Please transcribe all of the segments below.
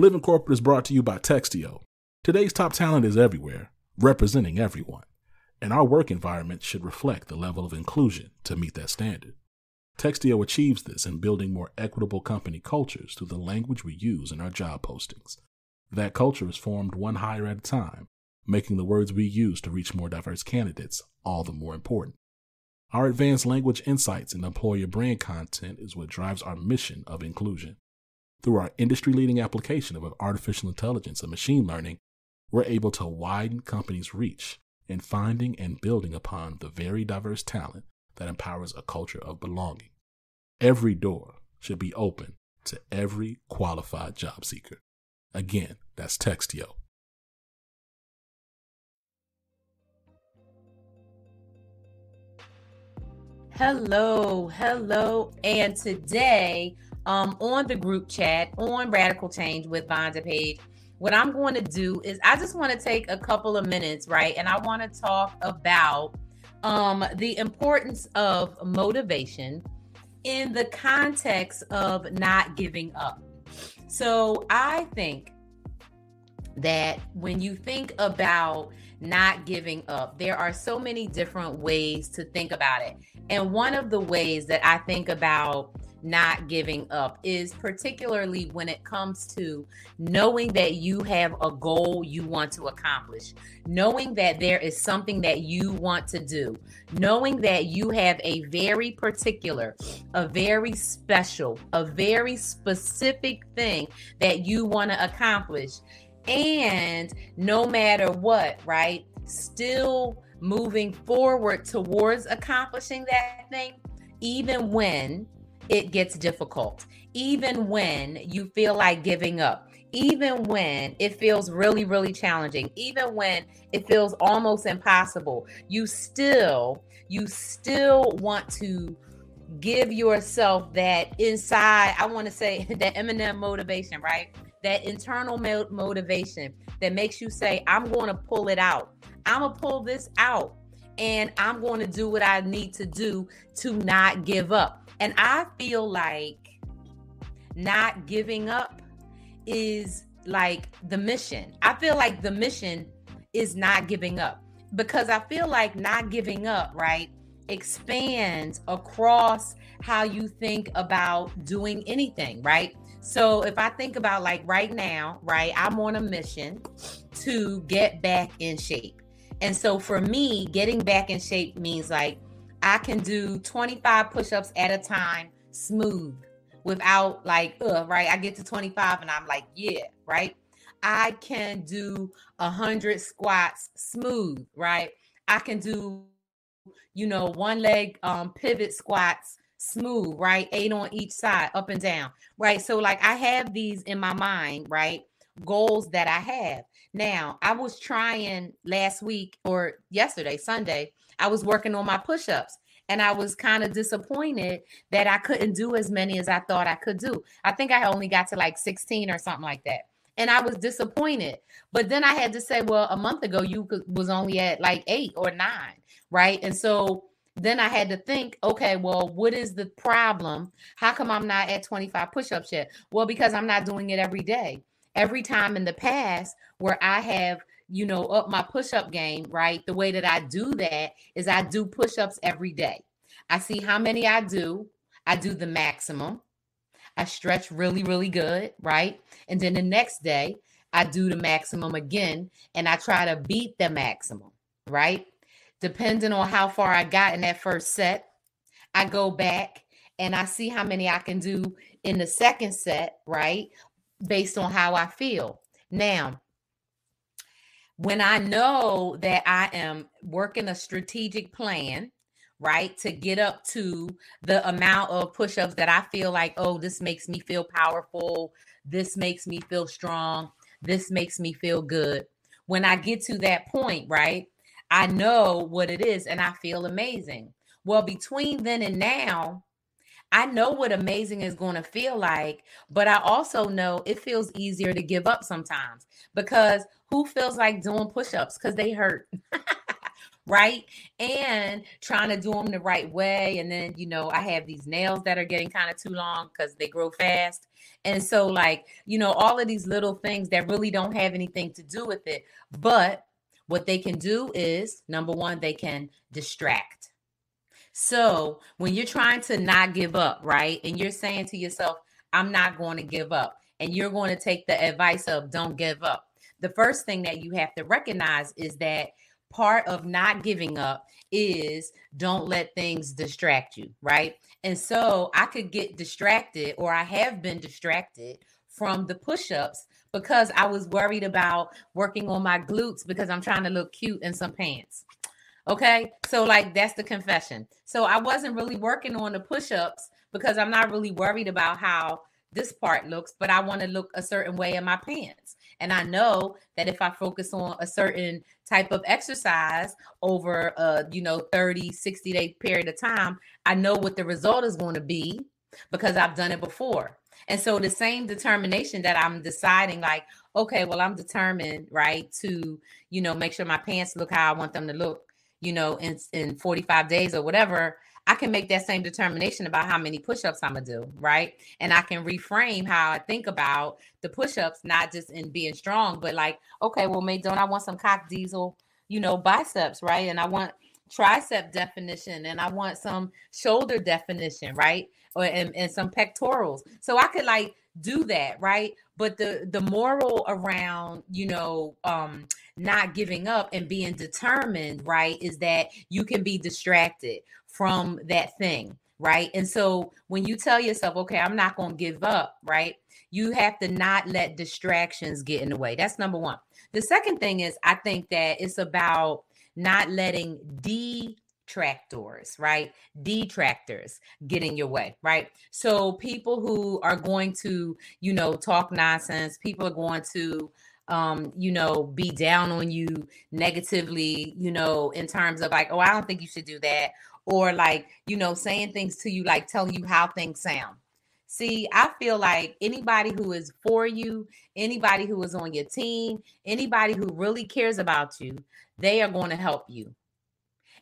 Living Corporate is brought to you by Textio. Today's top talent is everywhere, representing everyone, and our work environment should reflect the level of inclusion to meet that standard. Textio achieves this in building more equitable company cultures through the language we use in our job postings. That culture is formed one hire at a time, making the words we use to reach more diverse candidates all the more important. Our advanced language insights and employer brand content is what drives our mission of inclusion. Through our industry leading application of artificial intelligence and machine learning, we're able to widen companies' reach in finding and building upon the very diverse talent that empowers a culture of belonging. Every door should be open to every qualified job seeker. Again, that's Textio. Hello, hello, and today um, on the group chat on Radical Change with Vonda Page, what I'm going to do is I just want to take a couple of minutes, right? And I want to talk about um, the importance of motivation in the context of not giving up. So I think that when you think about not giving up, there are so many different ways to think about it. And one of the ways that I think about not giving up is particularly when it comes to knowing that you have a goal you want to accomplish, knowing that there is something that you want to do, knowing that you have a very particular, a very special, a very specific thing that you want to accomplish. And no matter what, right? Still moving forward towards accomplishing that thing, even when it gets difficult, even when you feel like giving up, even when it feels really, really challenging, even when it feels almost impossible, you still, you still want to give yourself that inside, I want to say that Eminem motivation, right? That internal motivation that makes you say, I'm going to pull it out. I'm going to pull this out and I'm going to do what I need to do to not give up. And I feel like not giving up is like the mission. I feel like the mission is not giving up because I feel like not giving up, right, expands across how you think about doing anything, right? So if I think about like right now, right, I'm on a mission to get back in shape. And so for me, getting back in shape means like I can do 25 push-ups at a time smooth without like right. I get to 25 and I'm like, yeah, right. I can do a hundred squats smooth, right? I can do, you know, one leg um pivot squats smooth, right? Eight on each side, up and down, right? So like I have these in my mind, right? Goals that I have. Now, I was trying last week or yesterday, Sunday, I was working on my push ups and I was kind of disappointed that I couldn't do as many as I thought I could do. I think I only got to like 16 or something like that. And I was disappointed. But then I had to say, well, a month ago you was only at like 8 or 9, right? And so then I had to think, okay, well, what is the problem? How come I'm not at 25 push-ups yet? Well, because I'm not doing it every day. Every time in the past where I have you know, up my push up game, right? The way that I do that is I do push ups every day. I see how many I do, I do the maximum. I stretch really, really good, right? And then the next day, I do the maximum again and I try to beat the maximum, right? Depending on how far I got in that first set, I go back and I see how many I can do in the second set, right? Based on how I feel. Now, when I know that I am working a strategic plan, right, to get up to the amount of push ups that I feel like, oh, this makes me feel powerful. This makes me feel strong. This makes me feel good. When I get to that point, right, I know what it is and I feel amazing. Well, between then and now, I know what amazing is going to feel like, but I also know it feels easier to give up sometimes because who feels like doing push-ups because they hurt right and trying to do them the right way and then you know i have these nails that are getting kind of too long because they grow fast And so, like, you know, all of these little things that really don't have anything to do with it. But what they can do is number one, they can distract. So when you're trying to not give up, right? And you're saying to yourself, I'm not going to give up. And you're going to take the advice of don't give up. The first thing that you have to recognize is that part of not giving up is don't let things distract you, right? And so I could get distracted, or I have been distracted from the push ups because I was worried about working on my glutes because I'm trying to look cute in some pants. Okay. So, like, that's the confession. So, I wasn't really working on the push ups because I'm not really worried about how this part looks, but I want to look a certain way in my pants. And I know that if I focus on a certain type of exercise over a, you know, 30, 60 day period of time, I know what the result is going to be because I've done it before. And so the same determination that I'm deciding, like, okay, well, I'm determined, right, to, you know, make sure my pants look how I want them to look, you know, in, in 45 days or whatever. I can make that same determination about how many push-ups I'm gonna do, right? And I can reframe how I think about the push-ups, not just in being strong, but like, okay, well, maybe don't I want some cock diesel, you know, biceps, right? And I want tricep definition and I want some shoulder definition, right? Or and, and some pectorals. So I could like do that, right? But the the moral around, you know, um not giving up and being determined, right, is that you can be distracted from that thing, right? And so when you tell yourself, okay, I'm not going to give up, right? You have to not let distractions get in the way. That's number one. The second thing is, I think that it's about not letting detractors, right? Detractors get in your way, right? So people who are going to, you know, talk nonsense, people are going to, um, you know, be down on you negatively, you know, in terms of like, oh, I don't think you should do that, or like, you know, saying things to you, like telling you how things sound. See, I feel like anybody who is for you, anybody who is on your team, anybody who really cares about you, they are going to help you.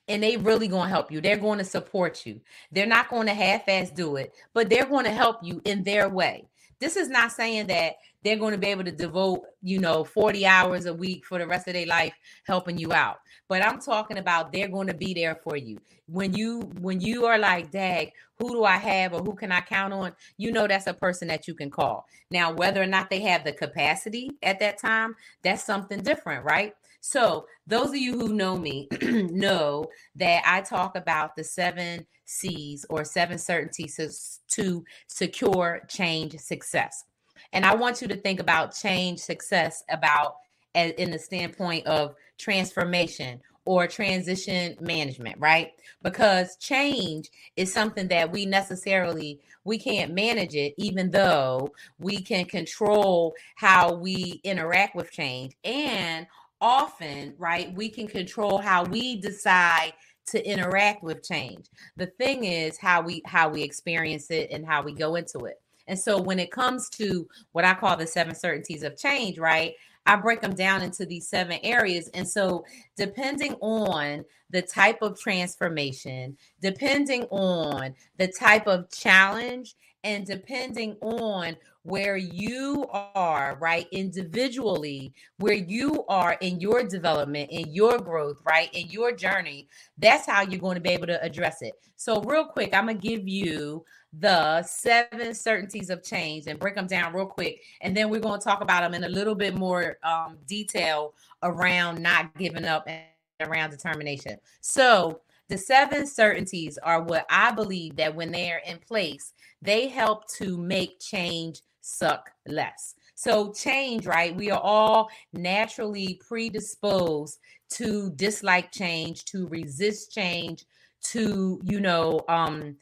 And they really going to help you. They're going to support you. They're not going to half-ass do it, but they're going to help you in their way. This is not saying that they're going to be able to devote, you know, 40 hours a week for the rest of their life helping you out. But I'm talking about they're going to be there for you. When you when you are like, "Dag, who do I have or who can I count on?" You know that's a person that you can call. Now, whether or not they have the capacity at that time, that's something different, right? So, those of you who know me know that I talk about the seven C's or seven certainties to secure change success. And I want you to think about change success about in the standpoint of transformation or transition management, right? Because change is something that we necessarily we can't manage it even though we can control how we interact with change and often, right, we can control how we decide to interact with change. The thing is how we how we experience it and how we go into it. And so when it comes to what I call the seven certainties of change, right? I break them down into these seven areas. And so, depending on the type of transformation, depending on the type of challenge, and depending on where you are, right, individually, where you are in your development, in your growth, right, in your journey, that's how you're going to be able to address it. So, real quick, I'm going to give you the seven certainties of change and break them down real quick. And then we're going to talk about them in a little bit more um, detail around not giving up and around determination. So, the seven certainties are what I believe that when they're in place, they help to make change suck less. So, change, right? We are all naturally predisposed to dislike change, to resist change, to, you know, um,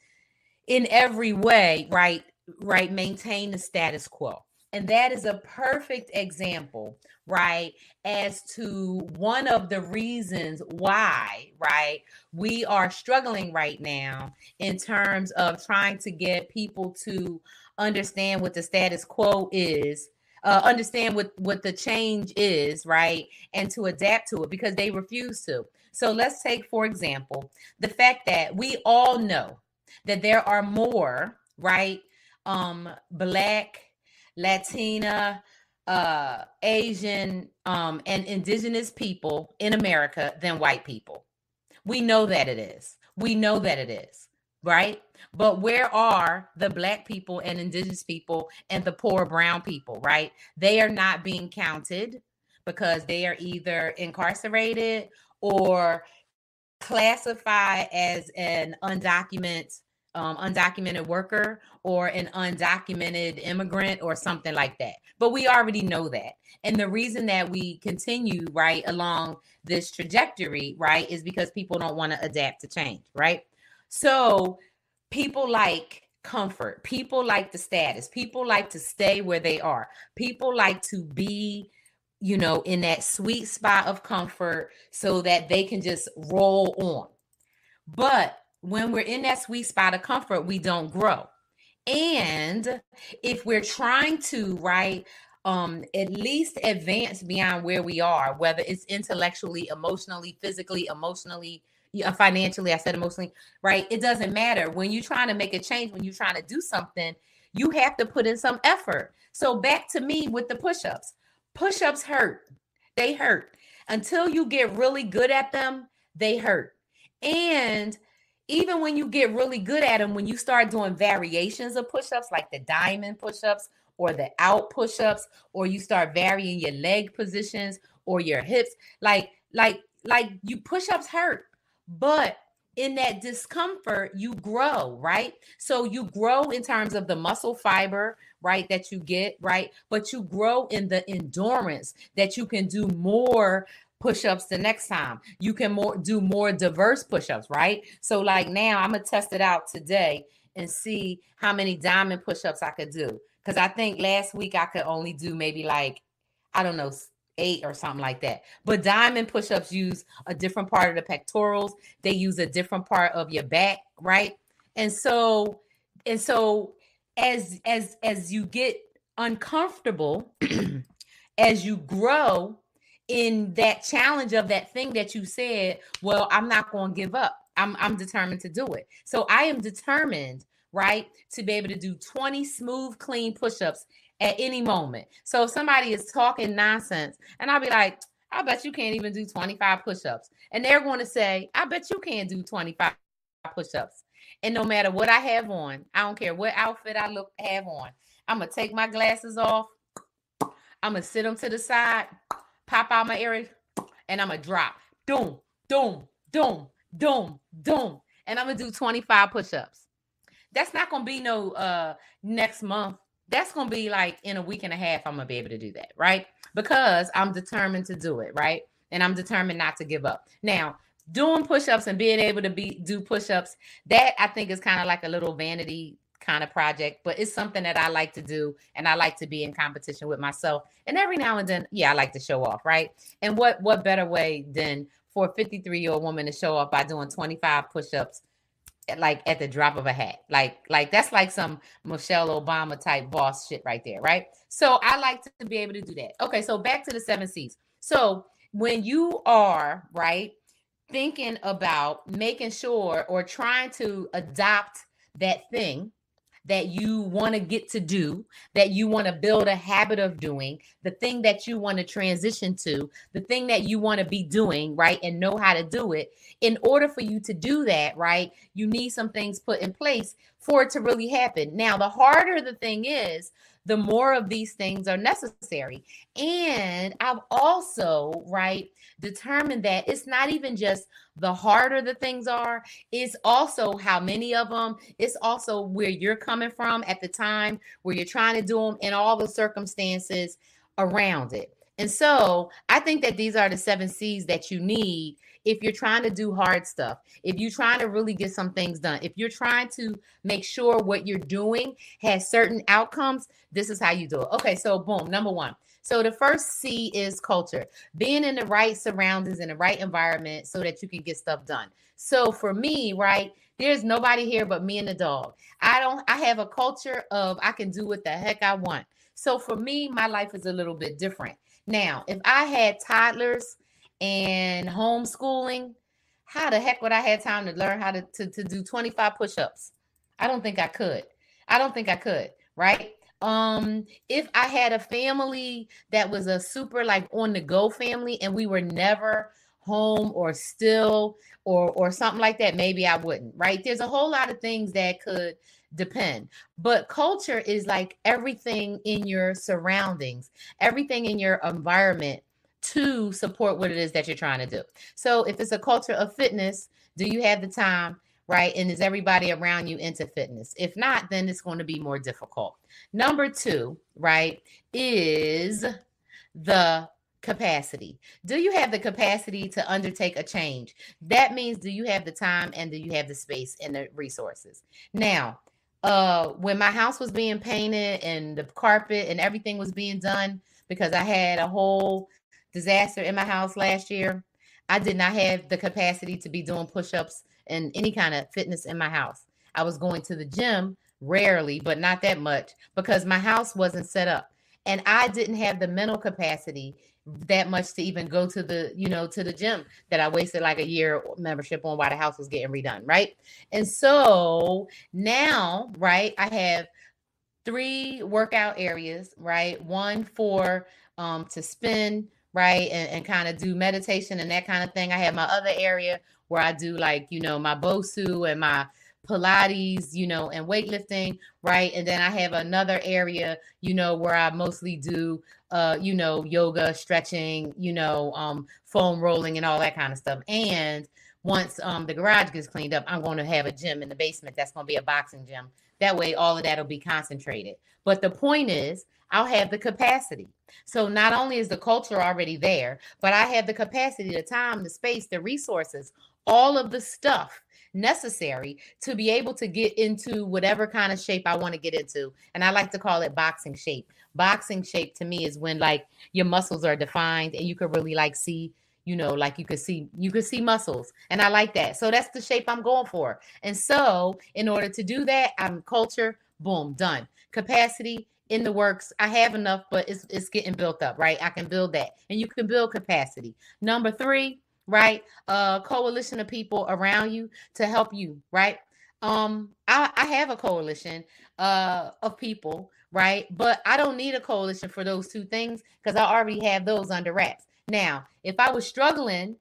in every way, right? Right, maintain the status quo. And that is a perfect example, right, as to one of the reasons why, right, we are struggling right now in terms of trying to get people to understand what the status quo is uh, understand what what the change is right and to adapt to it because they refuse to so let's take for example the fact that we all know that there are more, right? um black, Latina, uh Asian um and indigenous people in America than white people. We know that it is. We know that it is, right? But where are the black people and indigenous people and the poor brown people, right? They are not being counted because they are either incarcerated or classified as an undocumented um, undocumented worker or an undocumented immigrant or something like that. But we already know that. And the reason that we continue right along this trajectory, right, is because people don't want to adapt to change, right? So people like comfort, people like the status, people like to stay where they are, people like to be you know, in that sweet spot of comfort so that they can just roll on. But when we're in that sweet spot of comfort, we don't grow. And if we're trying to, right, um, at least advance beyond where we are, whether it's intellectually, emotionally, physically, emotionally, Uh, financially, I said emotionally, right? It doesn't matter. When you're trying to make a change, when you're trying to do something, you have to put in some effort. So back to me with the push-ups. Push-ups hurt. They hurt. Until you get really good at them, they hurt. And even when you get really good at them, when you start doing variations of push-ups like the diamond push-ups or the out push-ups, or you start varying your leg positions or your hips, like like like you push-ups hurt. But in that discomfort, you grow, right? So you grow in terms of the muscle fiber, right, that you get, right? But you grow in the endurance that you can do more push-ups the next time. You can more do more diverse push-ups, right? So like now I'm gonna test it out today and see how many diamond push-ups I could do. Because I think last week I could only do maybe like, I don't know, eight or something like that. But diamond push-ups use a different part of the pectorals. They use a different part of your back, right? And so, and so as as as you get uncomfortable, as you grow in that challenge of that thing that you said, well, I'm not going to give up. I'm I'm determined to do it. So I am determined, right, to be able to do 20 smooth, clean push-ups at any moment. So if somebody is talking nonsense, and I'll be like, I bet you can't even do 25 push-ups. And they're going to say, I bet you can't do 25 push-ups. And no matter what I have on, I don't care what outfit I look have on, I'm gonna take my glasses off. I'm gonna sit them to the side, pop out my ears, and I'm gonna drop. Doom, doom, doom, doom, doom. And I'm gonna do 25 push-ups. That's not gonna be no uh next month that's going to be like in a week and a half i'm going to be able to do that right? Because i'm determined to do it right? And i'm determined not to give up. Now doing push-ups and being able to be do push-ups that i think is kind of like a little vanity kind of project but it's something that i like to do and i like to be in competition with myself. And every now and then yeah i like to show off right? And what what better way than for a 53 year old woman to show off by doing 25 push-ups like at the drop of a hat. Like like that's like some Michelle Obama type boss shit right there, right? So I like to be able to do that. Okay, so back to the 7 Cs. So when you are, right, thinking about making sure or trying to adopt that thing that you want to get to do, that you want to build a habit of doing, the thing that you want to transition to, the thing that you want to be doing, right? And know how to do it. In order for you to do that, right, you need some things put in place for it to really happen. Now, the harder the thing is, the more of these things are necessary. And I've also, right, determined that it's not even just the harder the things are, it's also how many of them, it's also where you're coming from at the time where you're trying to do them and all the circumstances around it. And so I think that these are the seven C's that you need if you're trying to do hard stuff, if you're trying to really get some things done, if you're trying to make sure what you're doing has certain outcomes, this is how you do it. Okay, so boom, number one. So the first C is culture, being in the right surroundings in the right environment so that you can get stuff done. So for me, right, there's nobody here but me and the dog. I don't I have a culture of I can do what the heck I want. So for me, my life is a little bit different. Now, if I had toddlers and homeschooling, how the heck would I have time to learn how to, to, to do 25 push-ups? I don't think I could. I don't think I could, right? Um, if I had a family that was a super like on the go family and we were never home or still or or something like that, maybe I wouldn't, right? There's a whole lot of things that could depend. But culture is like everything in your surroundings, everything in your environment to support what it is that you're trying to do. So if it's a culture of fitness, do you have the time? Right. And is everybody around you into fitness? If not, then it's going to be more difficult. Number two, right, is the capacity. Do you have the capacity to undertake a change? That means do you have the time and do you have the space and the resources? Now, uh when my house was being painted and the carpet and everything was being done because I had a whole disaster in my house last year, I did not have the capacity to be doing push-ups and any kind of fitness in my house. I was going to the gym rarely, but not that much because my house wasn't set up and I didn't have the mental capacity that much to even go to the you know to the gym that I wasted like a year membership on while the house was getting redone, right? And so now, right, I have three workout areas, right? One for um to spin, right, and, and kind of do meditation and that kind of thing. I have my other area where I do like you know my Bosu and my Pilates, you know, and weightlifting, right? And then I have another area, you know, where I mostly do uh, you know, yoga, stretching, you know, um, foam rolling and all that kind of stuff. And once um the garage gets cleaned up, I'm going to have a gym in the basement. That's going to be a boxing gym. That way all of that will be concentrated. But the point is, I'll have the capacity. So not only is the culture already there, but I have the capacity, the time, the space, the resources, all of the stuff necessary to be able to get into whatever kind of shape I want to get into. And I like to call it boxing shape. Boxing shape to me is when like your muscles are defined and you can really like see you know like you could see you could see muscles and i like that so that's the shape i'm going for and so in order to do that i'm culture boom done capacity in the works i have enough but it's, it's getting built up right i can build that and you can build capacity number three right? A coalition of people around you to help you, right? Um, I, I have a coalition uh of people, right? But I don't need a coalition for those two things because I already have those under wraps. Now, if I was struggling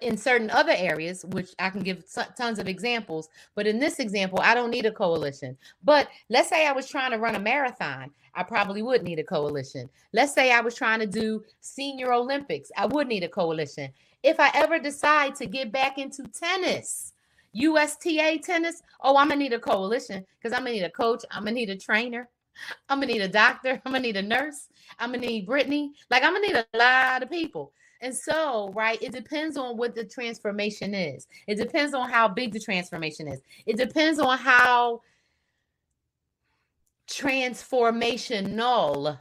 in certain other areas, which I can give tons of examples, but in this example, I don't need a coalition. But let's say I was trying to run a marathon, I probably would need a coalition. Let's say I was trying to do senior Olympics, I would need a coalition if I ever decide to get back into tennis, USTA tennis, oh, I'm gonna need a coalition because I'm gonna need a coach, I'm gonna need a trainer, I'm gonna need a doctor, I'm gonna need a nurse, I'm gonna need Brittany. Like I'm gonna need a lot of people. And so, right, it depends on what the transformation is. It depends on how big the transformation is. It depends on how transformational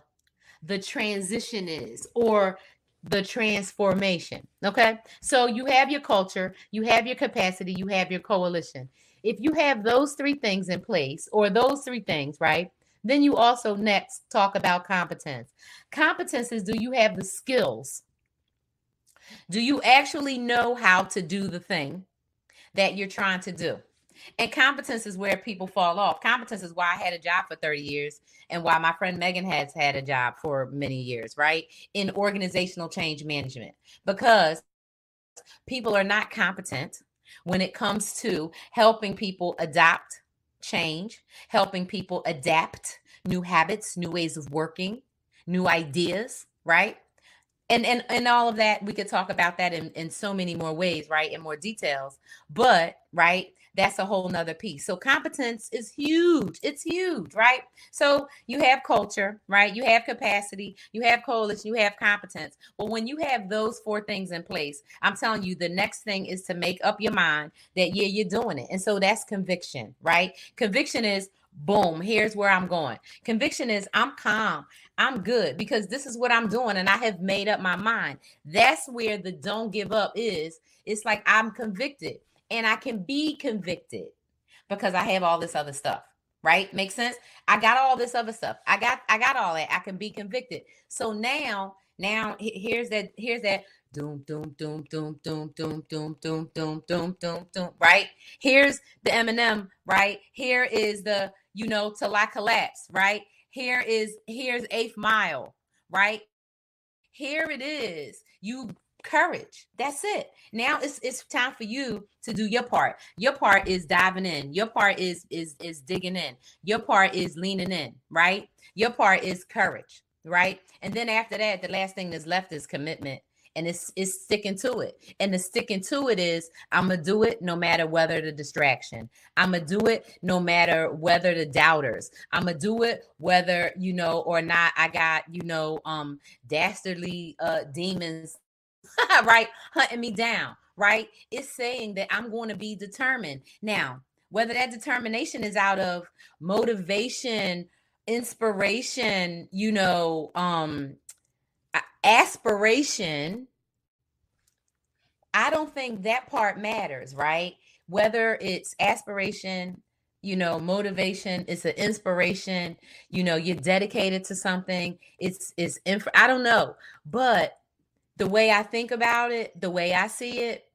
the transition is or the transformation. Okay. So you have your culture, you have your capacity, you have your coalition. If you have those three things in place, or those three things, right? Then you also next talk about competence. Competence is do you have the skills? Do you actually know how to do the thing that you're trying to do? And competence is where people fall off. Competence is why I had a job for 30 years and why my friend Megan has had a job for many years, right? In organizational change management, because people are not competent when it comes to helping people adopt change, helping people adapt new habits, new ways of working, new ideas, right? And and and all of that we could talk about that in in so many more ways, right? In more details. But, right? that's a whole nother piece. So competence is huge. It's huge, right? So you have culture, right? You have capacity, you have coalition, you have competence. But when you have those four things in place, I'm telling you, the next thing is to make up your mind that yeah, you're doing it. And so that's conviction, right? Conviction is boom, here's where I'm going. Conviction is I'm calm. I'm good because this is what I'm doing and I have made up my mind. That's where the don't give up is. It's like I'm convicted and I can be convicted because I have all this other stuff. Right? Makes sense? I got all this other stuff. I got I got all that. I can be convicted. So now, now here's that here's that doom doom doom doom doom doom doom doom doom doom doom doom right here's the Eminem right here is the you know, till I collapse, right? Here is here's eighth mile, right? Here it is. You courage. That's it. Now it's it's time for you to do your part. Your part is diving in. Your part is is is digging in. Your part is leaning in, right? Your part is courage, right? And then after that, the last thing that's left is commitment. And it's it's sticking to it. And the sticking to it is I'm gonna do it no matter whether the distraction. I'm gonna do it no matter whether the doubters. I'm gonna do it whether you know or not. I got you know um dastardly uh demons right? Hunting me down, right? It's saying that I'm going to be determined. Now, whether that determination is out of motivation, inspiration, you know, um aspiration, I don't think that part matters, right? Whether it's aspiration, you know, motivation, it's an inspiration, you know, you're dedicated to something, it's it's inf- I don't know, but the way I think about it, the way I see it,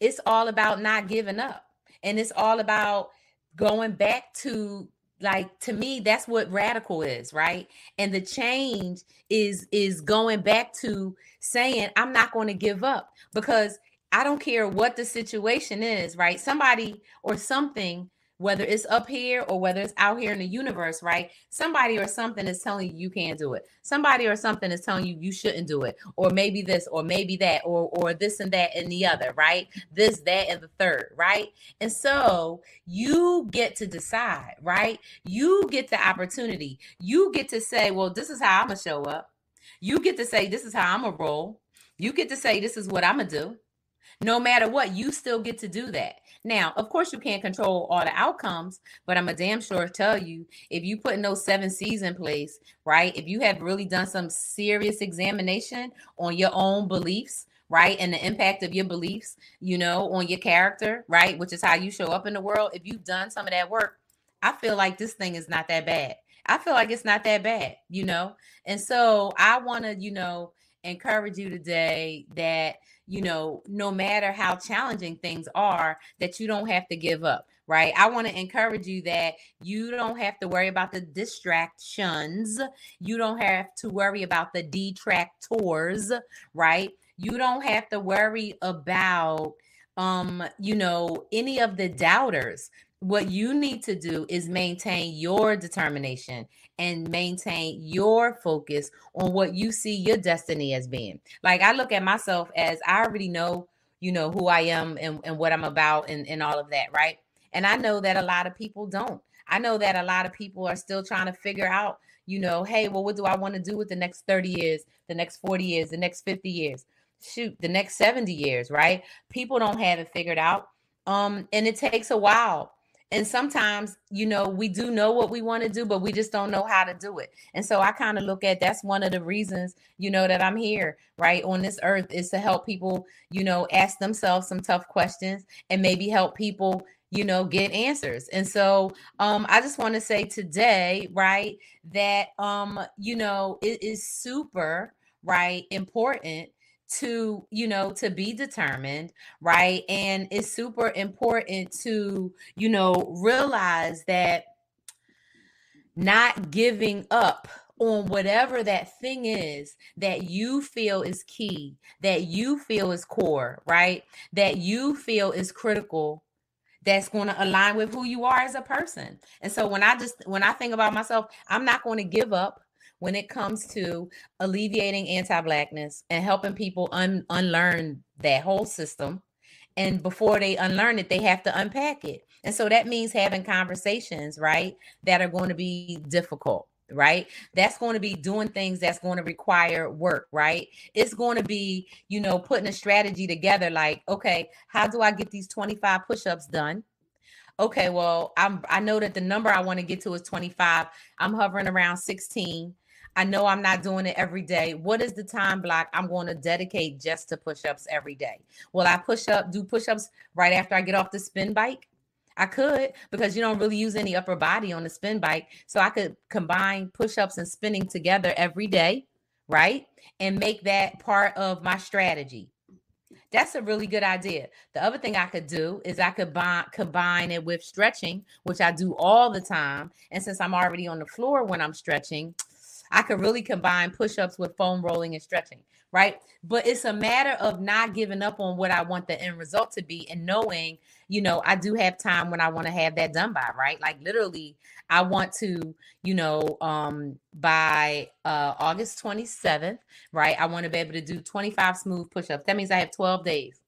it's all about not giving up. And it's all about going back to like to me that's what radical is right? And the change is is going back to saying i'm not going to give up because i don't care what the situation is right? Somebody or something whether it's up here or whether it's out here in the universe, right? Somebody or something is telling you you can't do it. Somebody or something is telling you you shouldn't do it, or maybe this, or maybe that, or or this and that and the other, right? This, that, and the third, right? And so you get to decide, right? You get the opportunity. You get to say, well, this is how I'm gonna show up. You get to say, this is how I'm gonna roll. You get to say, this is what I'm gonna do. No matter what, you still get to do that. Now, of course, you can't control all the outcomes, but I'm a damn sure tell you if you put in those seven C's in place, right? If you have really done some serious examination on your own beliefs, right? And the impact of your beliefs, you know, on your character, right? Which is how you show up in the world. If you've done some of that work, I feel like this thing is not that bad. I feel like it's not that bad, you know? And so I want to, you know, encourage you today that you know, no matter how challenging things are, that you don't have to give up, right? I want to encourage you that you don't have to worry about the distractions. You don't have to worry about the detractors, right? You don't have to worry about um, you know, any of the doubters what you need to do is maintain your determination and maintain your focus on what you see your destiny as being. Like I look at myself as I already know, you know, who I am and, and what I'm about and, and all of that, right? And I know that a lot of people don't. I know that a lot of people are still trying to figure out, you know, hey, well, what do I want to do with the next 30 years, the next 40 years, the next 50 years? Shoot, the next 70 years, right? People don't have it figured out. Um, and it takes a while and sometimes you know we do know what we want to do but we just don't know how to do it. And so i kind of look at that's one of the reasons you know that i'm here right on this earth is to help people you know ask themselves some tough questions and maybe help people you know get answers. And so um i just want to say today right that um you know it is super right important to you know to be determined right? And it's super important to you know realize that not giving up on whatever that thing is that you feel is key that you feel is core right? That you feel is critical that's going to align with who you are as a person. And so when i just when i think about myself i'm not going to give up when it comes to alleviating anti-blackness and helping people un- unlearn that whole system. And before they unlearn it they have to unpack it. And so that means having conversations right that are going to be difficult right? That's going to be doing things that's going to require work right? It's going to be you know putting a strategy together like okay how do i get these 25 push-ups done? Okay well i'm i know that the number i want to get to is 25 i'm hovering around 16 I know I'm not doing it every day. What is the time block I'm going to dedicate just to push ups every day? Will I push up, do push ups right after I get off the spin bike? I could because you don't really use any upper body on the spin bike. So I could combine push ups and spinning together every day, right? And make that part of my strategy. That's a really good idea. The other thing I could do is I could combine it with stretching, which I do all the time. And since I'm already on the floor when I'm stretching, I could really combine push ups with foam rolling and stretching, right? But it's a matter of not giving up on what I want the end result to be and knowing, you know, I do have time when I want to have that done by, right? Like literally, I want to, you know, um by uh August 27th, right? I want to be able to do 25 smooth push-ups. That means I have 12 days.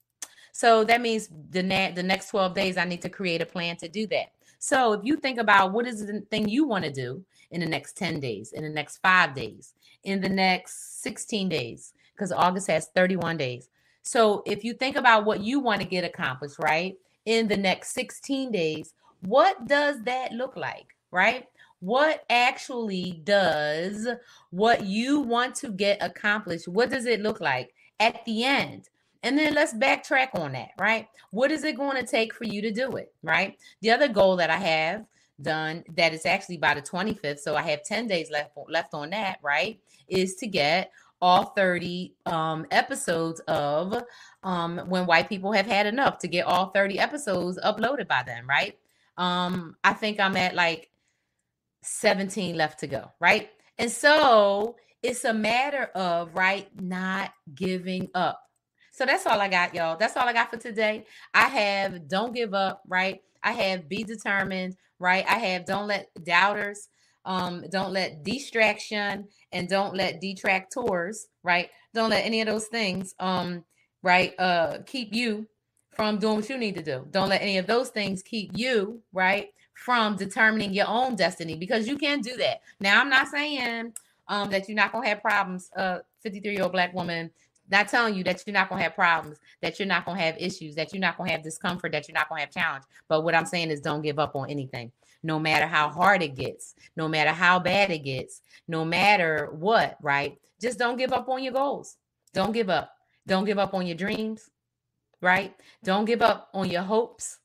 So that means the na- the next 12 days I need to create a plan to do that. So if you think about what is the thing you want to do in the next 10 days, in the next 5 days, in the next 16 days, cuz August has 31 days. So if you think about what you want to get accomplished, right? In the next 16 days, what does that look like? right? What actually does what you want to get accomplished? What does it look like at the end? And then let's backtrack on that, right? What is it going to take for you to do it, right? The other goal that I have done that is actually by the 25th, so I have 10 days left left on that, right? Is to get all 30 um, episodes of um, when white people have had enough to get all 30 episodes uploaded by them, right? Um, I think I'm at like 17 left to go, right? And so it's a matter of, right, not giving up. So that's all I got, y'all. That's all I got for today. I have don't give up, right? I have be determined, right? I have don't let doubters, um, don't let distraction and don't let detractors, right? Don't let any of those things, um, right, uh, keep you from doing what you need to do. Don't let any of those things keep you, right, from determining your own destiny because you can do that. Now, I'm not saying um, that you're not gonna have problems. Uh, 53 year old black woman, not telling you that you're not gonna have problems, that you're not gonna have issues, that you're not gonna have discomfort, that you're not gonna have challenge. But what I'm saying is, don't give up on anything, no matter how hard it gets, no matter how bad it gets, no matter what. Right? Just don't give up on your goals. Don't give up. Don't give up on your dreams. Right? Don't give up on your hopes.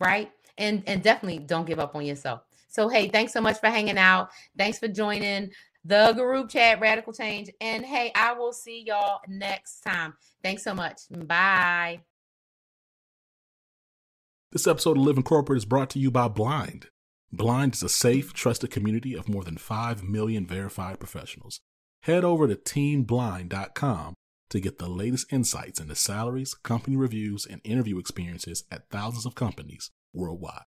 Right? and and definitely don't give up on yourself. So hey, thanks so much for hanging out. Thanks for joining the group chat Radical Change. And hey, I will see y'all next time. Thanks so much. Bye. This episode of Living Corporate is brought to you by Blind. Blind is a safe, trusted community of more than 5 million verified professionals. Head over to teamblind.com to get the latest insights into salaries, company reviews, and interview experiences at thousands of companies worldwide.